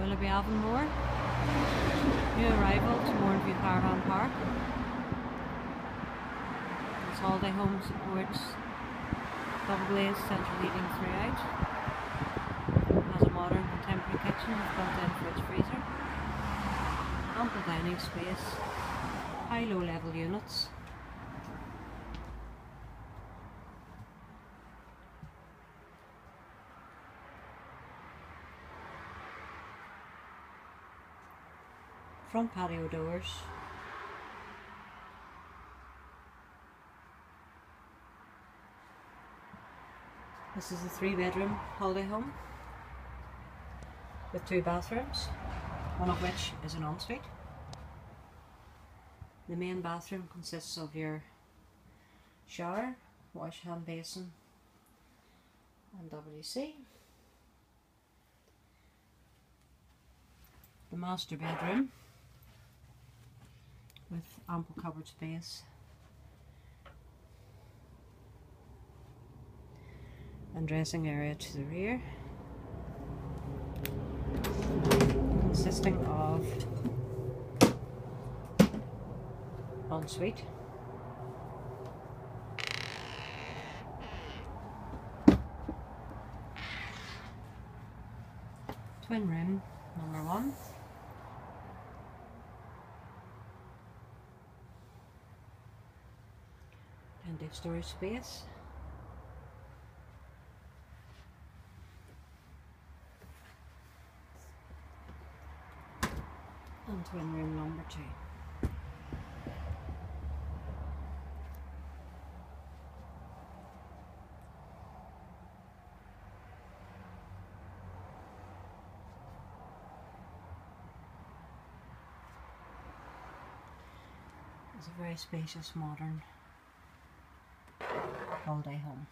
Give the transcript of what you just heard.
Willerby Avonmore. New arrival to Mourneview Caravan Park. This holiday home supports double glazed central heating throughout. Has a modern contemporary kitchen with built-in fridge freezer. Ample dining space. High low level units. Front patio doors. This is a three bedroom holiday home with two bathrooms, one of which is an ensuite. The main bathroom consists of your shower, wash hand basin and WC. The master bedroom ample cupboard space and dressing area to the rear. Consisting of ensuite. Twin room number one plenty of storage space. And twin room number two It's a very spacious modern holiday home.